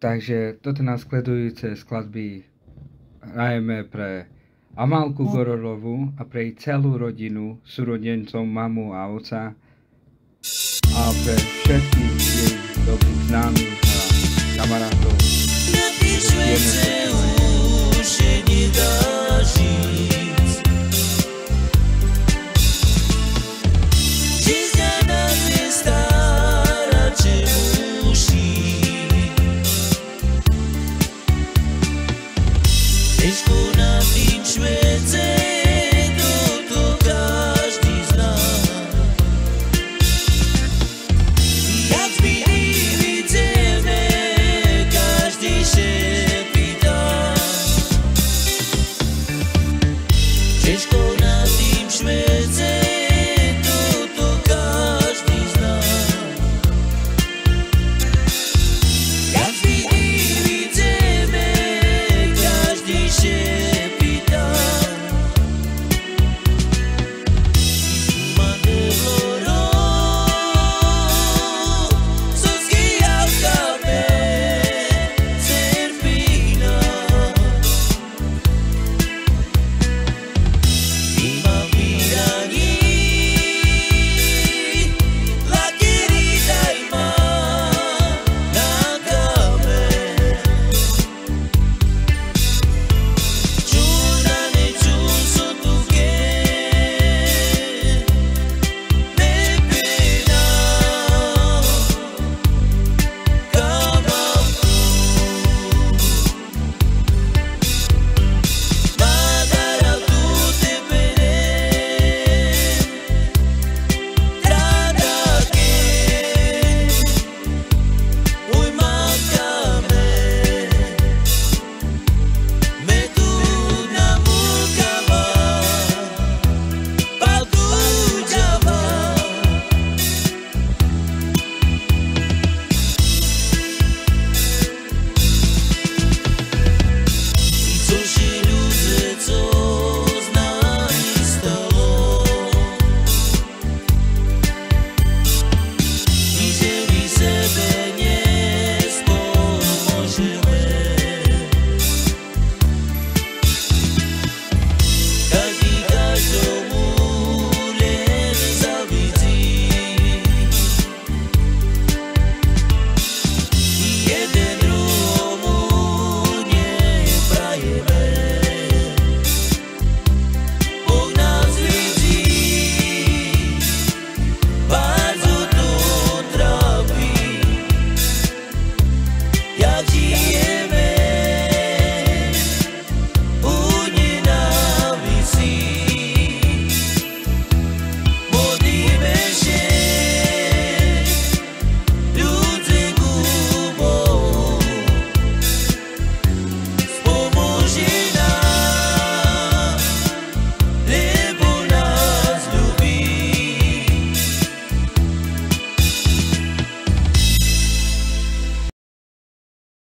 Takže toto nasledujúce skladby hrajeme pre Amálku Gorolovu a pre jej celú rodinu, súrodencom, mamu a oca. A pre všetkých jej Իսկ ունամ ինչ մեծ է